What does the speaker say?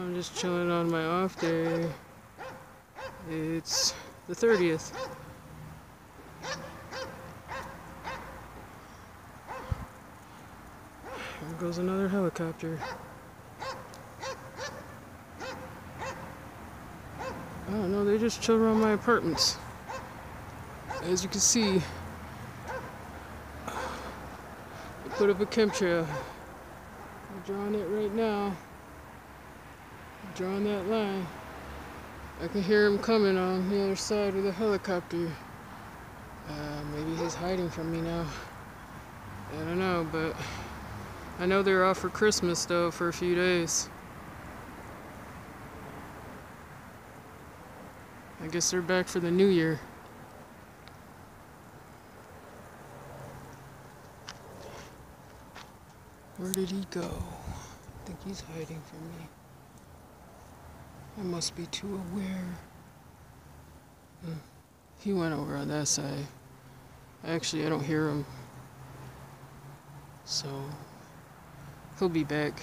I'm just chilling on my off day. It's the 30th. There goes another helicopter. I don't know, they just chill around my apartments. As you can see, I put up a chemtrail. I'm drawing it right now. Drawing that line. I can hear him coming on the other side of the helicopter. Uh, maybe he's hiding from me now. I don't know, but I know they're off for Christmas though for a few days. I guess they're back for the new year. Where did he go? I think he's hiding from me. I must be too aware. Hmm. He went over on that side. Actually, I don't hear him. So, he'll be back.